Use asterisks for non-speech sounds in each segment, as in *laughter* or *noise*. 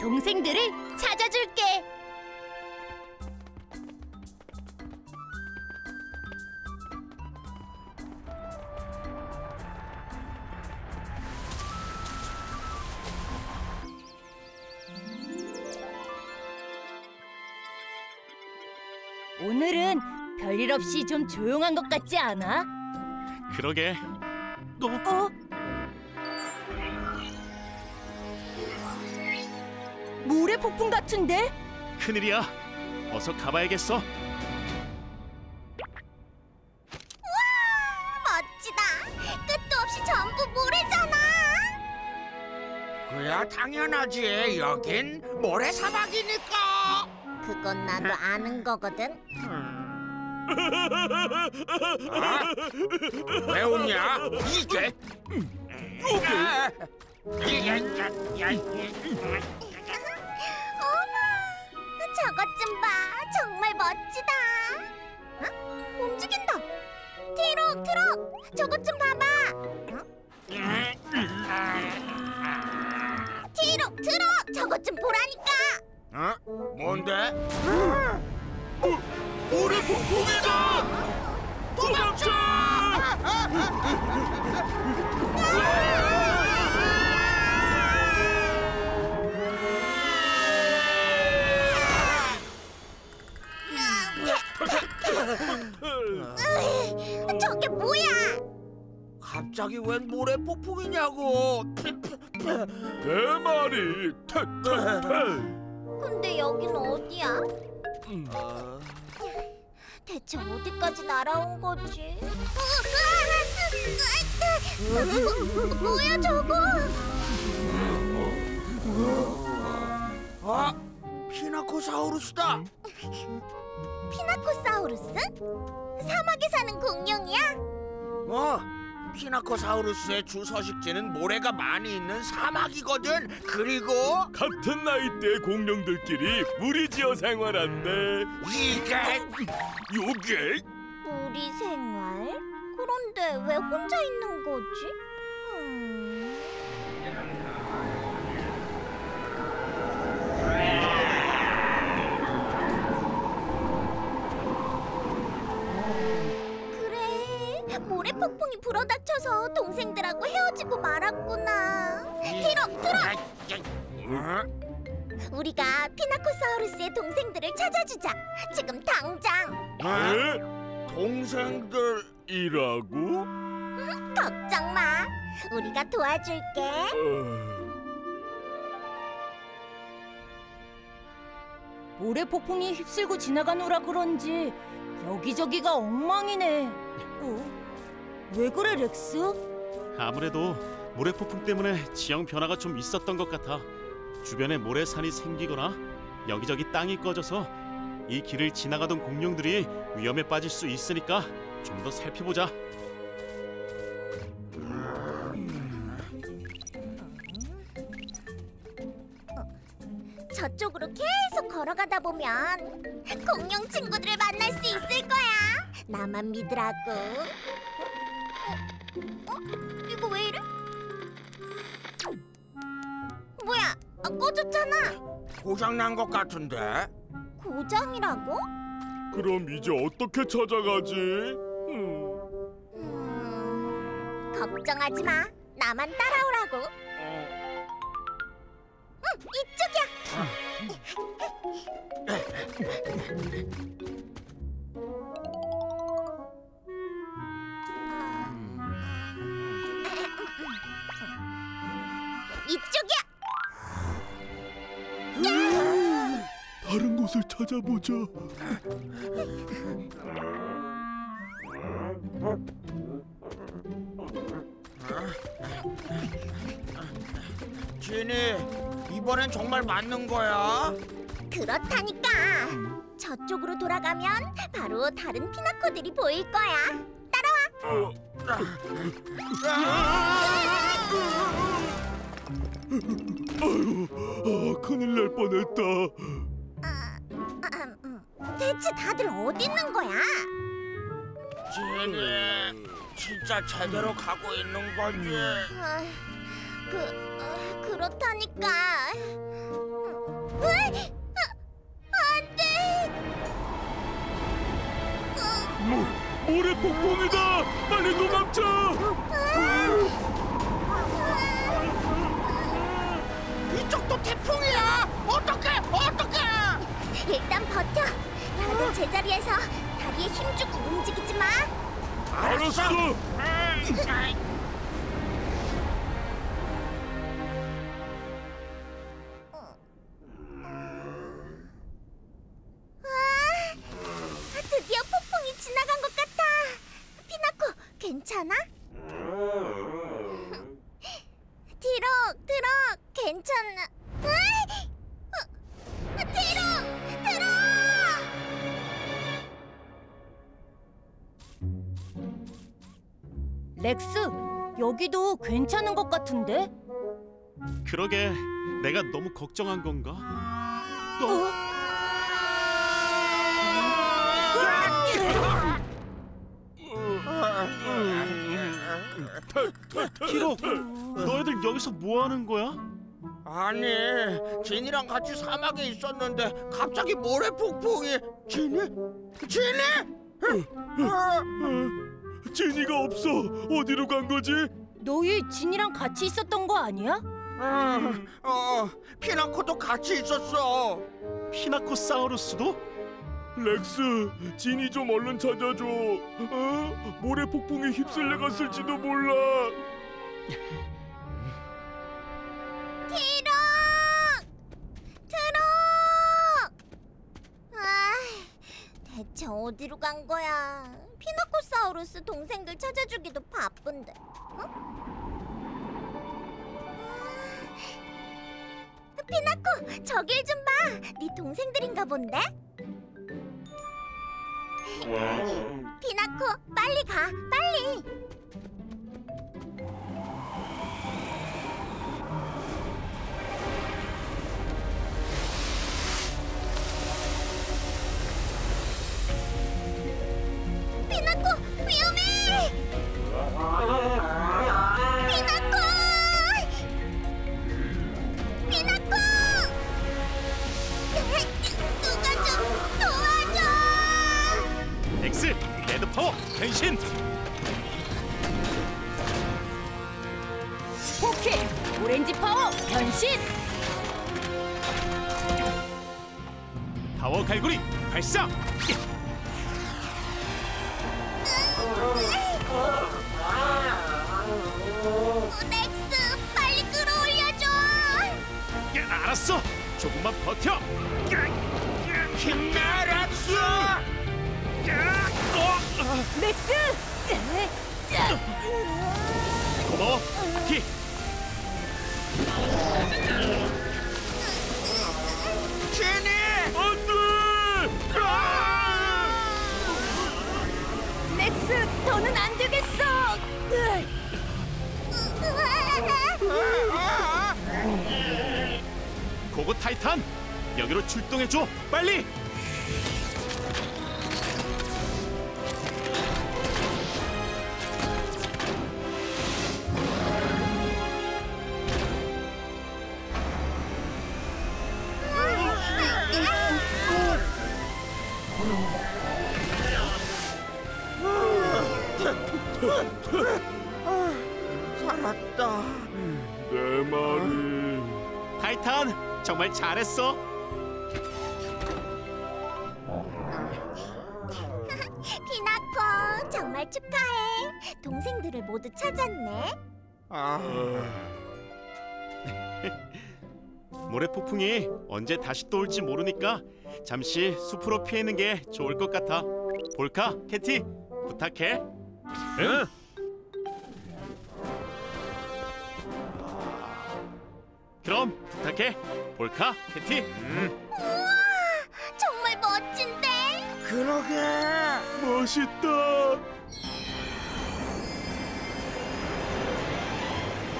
동생들을 찾아줄게. 오늘은 별일 없이 좀 조용한 것 같지 않아? 그러게. 너 어? 모래 폭풍 같은데? 큰일이야. 어서 가봐야겠어. 멋지다. 끝도 없이 전부 모래잖아. 그야 당연하지. 여긴 모래 사막이니까. 그건 나도 아는 거거든. 아? *laughs* 왜 웃냐? 이게 아, 이게 야, 야, 멋지다. 어? 움직인다. 트럭, 트럭. 저것 좀 봐봐. 트럭, 트럭. 저것 좀 보라니까. 어? 뭔데? 우리 폭풍이다! 갑자기 웬 모래 폭풍이냐고? 내 말이 퇴퇴퇴. 근데 여긴 어디야? 대체 어디까지 날아온 거지? 뭐, 뭐야 저거? 아, 피나코사우루스다. 피나코사우루스? 사막에 사는 공룡이야? 어, 피나코사우루스의 주 서식지는 모래가 많이 있는 사막이거든. 그리고 같은 나이대 공룡들끼리 무리지어 생활한대. 이게 요게 무리 생활? 그런데 왜 혼자 있는 거지? 음... 폭풍이 불어닥쳐서 동생들하고 헤어지고 말았구나 트럭 트럭 어? 우리가 피나코사우루스의 동생들을 찾아주자 지금 당장 에? 동생들이라고? 걱정 마 우리가 도와줄게 어... 모래 폭풍이 휩쓸고 지나가노라 그런지 여기저기가 엉망이네. 어? 왜 그래 렉스? 아무래도 모래 폭풍 때문에 지형 변화가 좀 있었던 것 같아. 주변에 모래산이 생기거나 여기저기 땅이 꺼져서 이 길을 지나가던 공룡들이 위험에 빠질 수 있으니까 좀 더 살펴보자. 저쪽으로 계속 걸어가다 보면 공룡 친구들을 만날 수 있을 거야. 나만 믿으라고. 꺼졌잖아. 고장 난 것 같은데. 고장이라고? 그럼 이제 어떻게 찾아가지? 음, 걱정하지 마. 나만 따라오라고. 응, 이쪽이야. 이쪽이야. 찾아보자. 지니, 이번엔 정말 맞는 거야? 그렇다니까. 저쪽으로 돌아가면 바로 다른 피나코들이 보일 거야. 따라와. 아, 큰일 날 뻔했다. 대체 다들 어디 있는 거야? 제니, 진짜 제대로 가고 있는 거지? 아, 그, 아, 그렇다니까. 왜? 아, 안 돼! 모, 모래 폭풍이다! 빨리 도망쳐! 아, 아. 제자리에서 다리에 힘 주고 움직이지 마. 알았어! 아, 드디어 폭풍이 지나간 것 같아. 피나코, 괜찮아? 렉스, 여기도 괜찮은 것 같은데? 그러게 내가 너무 걱정한 건가? 어? 키로, 너희들 여기서 뭐 하는 거야? 아니, 진이랑 같이 사막에 있었는데 갑자기 모래 폭풍이 진이? 진이? 진이가 없어. 어디로 간 거지? 너희 진이랑 같이 있었던 거 아니야? 어, 어, 피나코도 같이 있었어. 피나코 사우루스도? 렉스, 진이 좀 얼른 찾아줘. 어? 모래 폭풍에 휩쓸려 갔을지도 몰라. 대체 어디로 간 거야? 피나코사우루스 동생들 찾아주기도 바쁜데. 어? 아, 피나코, 저길 좀 봐. 네 동생들인가 본데? 피나코, 빨리 가, 빨리. 렉스, 레드 파워 변신. 포켓, 오렌지 파워 변신! 파워 갈고리 발사. 렉스, 빨리 끌어올려줘! 야, 알았어. 조금만 버텨. 힘내, 렉스! 짜. 고마워, 키. 진이! 안돼. 렉스, 더는 안 되겠어! 으, 고고 타이탄, 여기로 출동해 줘. 빨리. 타이탄, 정말 잘했어. *laughs* 피나코, 정말 축하해. 동생들을 모두 찾았네. 아, *laughs* 모래 폭풍이 언제 다시 또 올지 모르니까 잠시 숲으로 피해는 게 좋을 것 같아. 볼카, 캐티, 부탁해. 응. 그럼 부탁해. 볼카, 캐티. 음. 우와, 정말 멋진데? 그러게. 멋있다.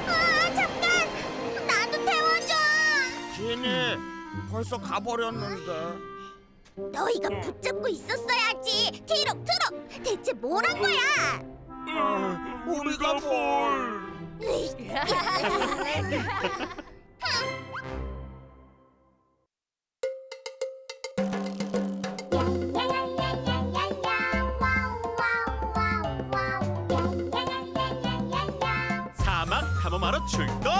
아, 잠깐! 나도 태워줘! 진이 벌써 가버렸는데. 너희가 붙잡고 있었어야지. 티록, 트록! 대체 뭘 한 거야? 아, 우리가 뭘? *laughs* 출동!